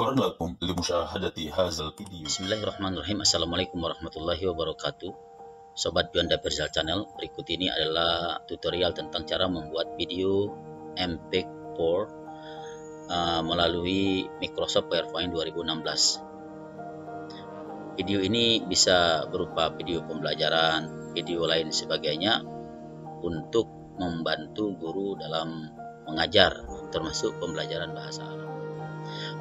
شكرا لكم لمشاهدة هذا الفيديو Bismillahirrahmanirrahim Assalamualaikum warahmatullahi wabarakatuh Sobat Bionda Perzal Channel Berikut ini adalah tutorial tentang cara membuat video MPEG-4 uh, Melalui Microsoft PowerPoint 2016 Video ini bisa berupa video pembelajaran Video lain sebagainya Untuk membantu guru dalam mengajar Termasuk pembelajaran bahasa Arab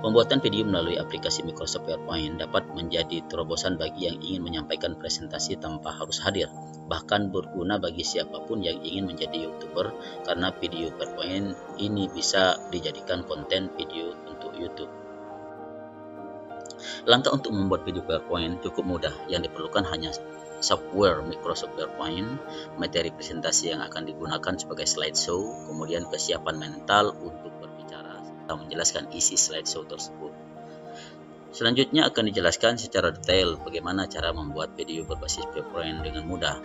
Pembuatan video melalui aplikasi Microsoft PowerPoint dapat menjadi terobosan bagi yang ingin menyampaikan presentasi tanpa harus hadir, bahkan berguna bagi siapa pun yang ingin menjadi YouTuber karena video PowerPoint ini bisa dijadikan konten video untuk YouTube. Langkah untuk membuat video PowerPoint cukup mudah, yang diperlukan hanya software Microsoft PowerPoint, materi presentasi yang akan digunakan sebagai slideshow, kemudian kesiapan mental untuk atau menjelaskan isi slideshow tersebut. Selanjutnya akan dijelaskan secara detail bagaimana cara membuat video berbasis PowerPoint dengan mudah.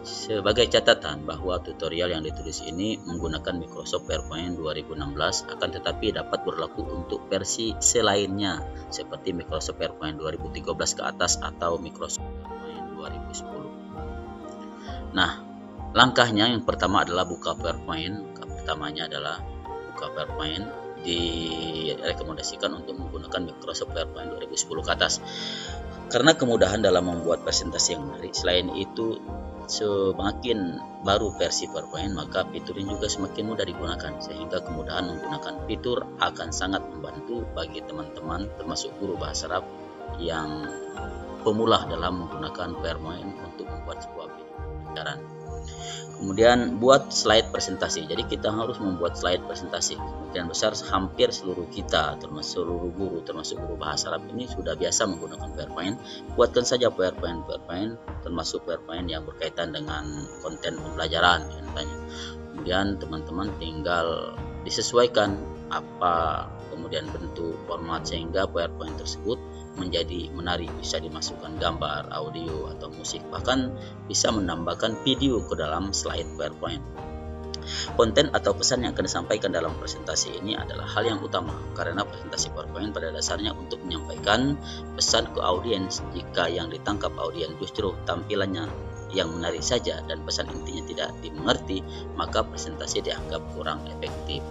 Sebagai catatan bahwa tutorial yang ditulis ini menggunakan Microsoft PowerPoint 2016 akan tetapi dapat berlaku untuk versi selainnya seperti Microsoft PowerPoint 2013 ke atas atau Microsoft PowerPoint 2010. Nah, langkahnya yang pertama adalah buka PowerPoint. Pertamanya adalah buka PowerPoint direkomendasikan untuk menggunakan Microsoft PowerPoint 2010 ke atas. Karena kemudahan dalam membuat presentasi yang menarik selain itu semakin baru versi PowerPoint maka fitur ini juga semakin mudah digunakan sehingga kemudahan menggunakan fitur akan sangat membantu bagi teman-teman termasuk guru bahasa Arab yang pemula dalam menggunakan PowerPoint untuk membuat sebuah video pelajaran kemudian buat slide presentasi. Jadi kita harus membuat slide presentasi. Kemungkinan besar hampir seluruh kita termasuk seluruh guru termasuk guru bahasa Arab ini sudah biasa menggunakan PowerPoint. Buatkan saja PowerPoint PowerPoint termasuk PowerPoint yang berkaitan dengan konten pembelajaran kemudian teman-teman tinggal disesuaikan apa kemudian bentuk format sehingga PowerPoint tersebut menjadi menarik bisa dimasukkan gambar, audio atau musik bahkan bisa menambahkan video ke dalam slide PowerPoint. Konten atau pesan yang akan disampaikan dalam presentasi ini adalah hal yang utama karena presentasi PowerPoint pada dasarnya untuk menyampaikan pesan ke audiens jika yang ditangkap audiens justru tampilannya yang menarik saja dan pesan intinya tidak dimengerti maka presentasi dianggap kurang efektif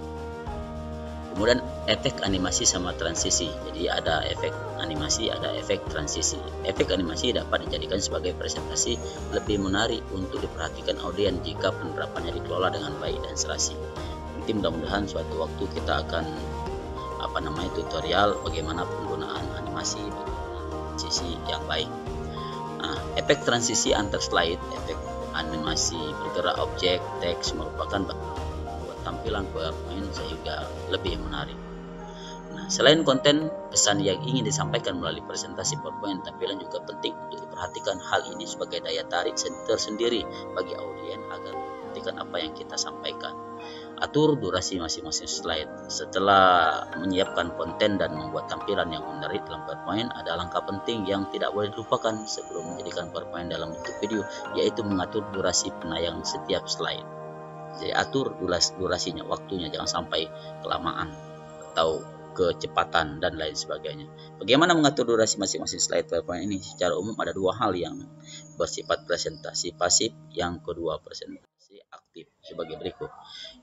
kemudian efek animasi sama transisi. Jadi ada efek animasi ada efek transisi. Efek animasi dapat dijadikan sebagai presentasi lebih menarik untuk diperhatikan audiens jika penerapannya dikelola dengan baik dan serasi. Nanti mudah-mudahan suatu waktu kita akan apa namanya tutorial bagaimana penggunaan animasi transisi yang baik. Nah, efek transisi antar slide efek animasi bergerak objek teks merupakan tampilan PowerPoint sehingga lebih menarik. Nah, selain konten, pesan yang ingin disampaikan melalui presentasi PowerPoint, tampilan juga penting untuk diperhatikan hal ini sebagai daya tarik tersendiri bagi audiens agar memperhatikan apa yang kita sampaikan. Atur durasi masing-masing slide. Setelah menyiapkan konten dan membuat tampilan yang menarik dalam PowerPoint, ada langkah penting yang tidak boleh dilupakan sebelum menjadikan PowerPoint dalam bentuk video, yaitu mengatur durasi penayang setiap slide jadi atur duras, durasinya waktunya jangan sampai kelamaan atau kecepatan dan lain sebagainya. Bagaimana mengatur durasi masing-masing slide PowerPoint ini? Secara umum ada dua hal yang bersifat presentasi pasif yang kedua presentasi aktif sebagai berikut.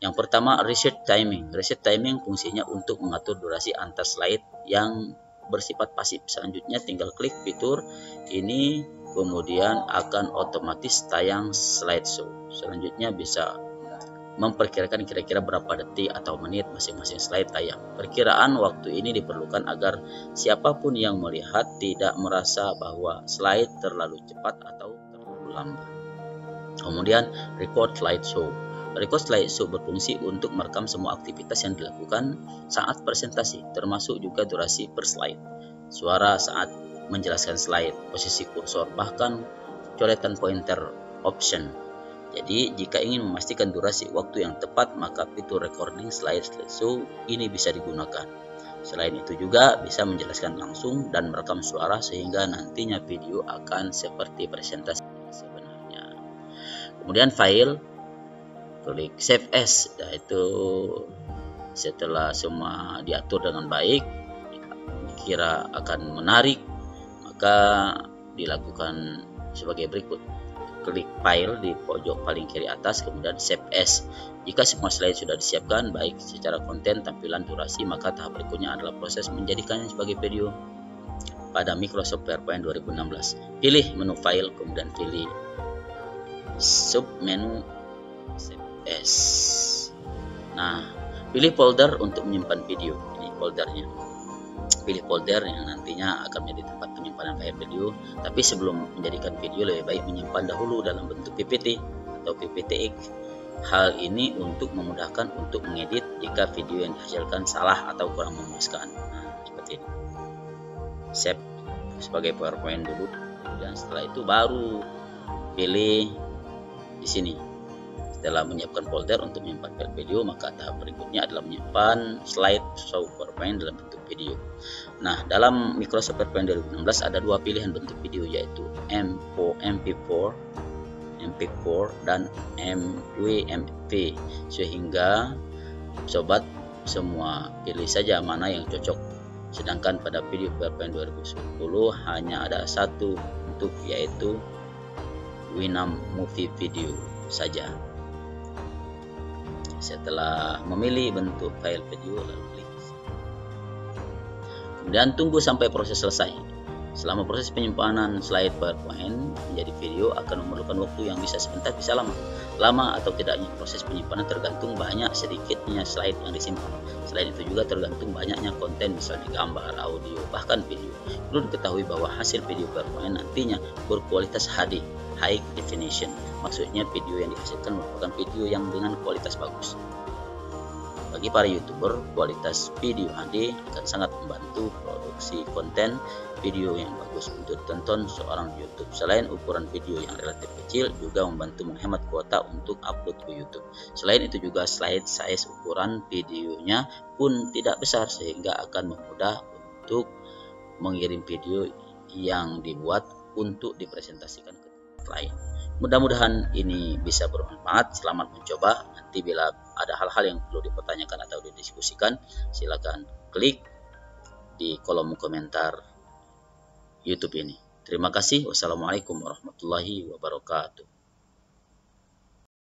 Yang pertama reset timing. Reset timing fungsinya untuk mengatur durasi antar slide yang bersifat pasif. Selanjutnya tinggal klik fitur ini kemudian akan otomatis tayang slideshow selanjutnya bisa memperkirakan kira-kira berapa detik atau menit masing-masing slide tayang. Perkiraan waktu ini diperlukan agar siapa pun yang melihat tidak merasa bahwa slide terlalu cepat atau terlalu lambat. Kemudian, record slideshow. Record slideshow berfungsi untuk merekam semua aktivitas yang dilakukan saat presentasi, termasuk juga durasi per slide, suara saat menjelaskan slide, posisi kursor, bahkan coretan pointer option jadi, jika ingin memastikan durasi waktu yang tepat, maka fitur recording slide slideshow ini bisa digunakan. Selain itu juga bisa menjelaskan langsung dan merekam suara sehingga nantinya video akan seperti presentasi sebenarnya. Kemudian file, klik save as, nah itu setelah semua diatur dengan baik, kira akan menarik maka dilakukan sebagai berikut klik file di pojok paling kiri atas kemudian save as. Jika semua slide sudah disiapkan baik secara konten tampilan durasi maka tahap berikutnya adalah proses menjadikannya sebagai video. Pada Microsoft PowerPoint 2016 pilih menu file kemudian pilih sub menu save as. Nah pilih folder untuk menyimpan video. Ini foldernya pilih folder yang nantinya akan menjadi tempat penyimpanan file video. Tapi sebelum menjadikan video lebih baik menyimpan dahulu dalam bentuk PPT atau PPTX hal ini untuk memudahkan untuk mengedit jika video yang dihasilkan salah atau kurang memuaskan. Nah, seperti ini. Save sebagai PowerPoint dulu. Dan setelah itu baru pilih di sini setelah menyiapkan folder untuk menyimpan file video, maka tahap berikutnya adalah menyimpan slide show PowerPoint dalam bentuk video. Nah, dalam Microsoft PowerPoint 2016 ada dua pilihan bentuk video yaitu M4, MP4, MP4 dan MWMP. Sehingga sobat semua pilih saja mana yang cocok. Sedangkan pada video PowerPoint 2010 hanya ada satu bentuk yaitu Winamp Movie Video saja. Setelah memilih bentuk file video lalu klik. Kemudian tunggu sampai proses selesai. Selama proses penyimpanan slide PowerPoint menjadi video akan memerlukan waktu yang bisa sebentar bisa lama. Lama atau tidaknya proses penyimpanan tergantung banyak sedikitnya slide yang disimpan. Selain itu juga tergantung banyaknya konten misalnya gambar, audio, bahkan video. Perlu diketahui bahwa hasil video PowerPoint nantinya berkualitas HD high definition. Maksudnya video yang dihasilkan merupakan video yang dengan kualitas bagus. Bagi para YouTuber, kualitas video HD akan sangat membantu produksi konten video yang bagus untuk ditonton seorang YouTube. Selain ukuran video yang relatif kecil, juga membantu menghemat kuota untuk upload ke YouTube. Selain itu juga slide size ukuran videonya pun tidak besar sehingga akan memudah untuk mengirim video yang dibuat untuk dipresentasikan lain. Mudah-mudahan ini bisa bermanfaat. Selamat mencoba. Nanti bila ada hal-hal yang perlu dipertanyakan atau didiskusikan, silakan klik di kolom komentar YouTube ini. Terima kasih. Wassalamualaikum warahmatullahi wabarakatuh.